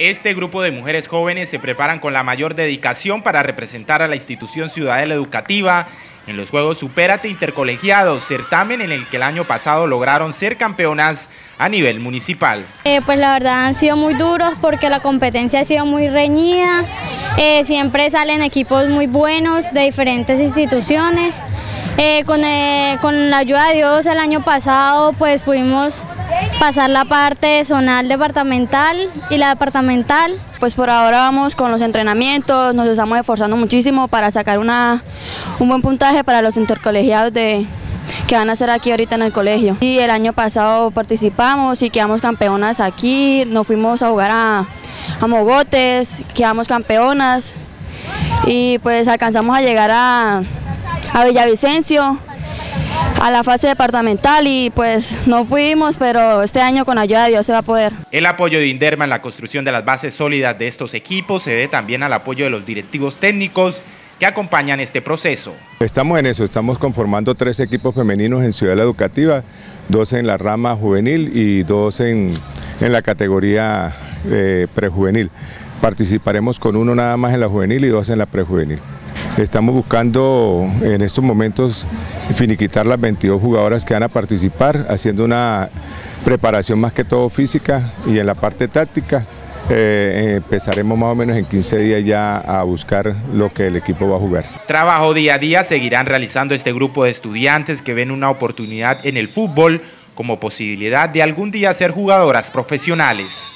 Este grupo de mujeres jóvenes se preparan con la mayor dedicación para representar a la institución ciudadela educativa en los Juegos Supérate Intercolegiados, certamen en el que el año pasado lograron ser campeonas a nivel municipal. Eh, pues la verdad han sido muy duros porque la competencia ha sido muy reñida, eh, siempre salen equipos muy buenos de diferentes instituciones. Eh, con, con la ayuda de Dios el año pasado pues pudimos pasar la parte zonal departamental y la departamental. Pues por ahora vamos con los entrenamientos, nos estamos esforzando muchísimo para sacar una, un buen puntaje para los intercolegiados de, que van a ser aquí ahorita en el colegio. Y el año pasado participamos y quedamos campeonas aquí, nos fuimos a jugar a, a Mogotes, quedamos campeonas y pues alcanzamos a llegar a, a Villavicencio a la fase departamental y pues no pudimos, pero este año con ayuda de Dios se va a poder. El apoyo de Inderma en la construcción de las bases sólidas de estos equipos se debe también al apoyo de los directivos técnicos que acompañan este proceso. Estamos en eso, estamos conformando tres equipos femeninos en Ciudad Educativa, dos en la rama juvenil y dos en, la categoría eh, prejuvenil. Participaremos con uno nada más en la juvenil y dos en la prejuvenil. Estamos buscando en estos momentos finiquitar las 22 jugadoras que van a participar, haciendo una preparación más que todo física y en la parte táctica. Eh, empezaremos más o menos en 15 días ya a buscar lo que el equipo va a jugar. Trabajo día a día seguirán realizando este grupo de estudiantes que ven una oportunidad en el fútbol como posibilidad de algún día ser jugadoras profesionales.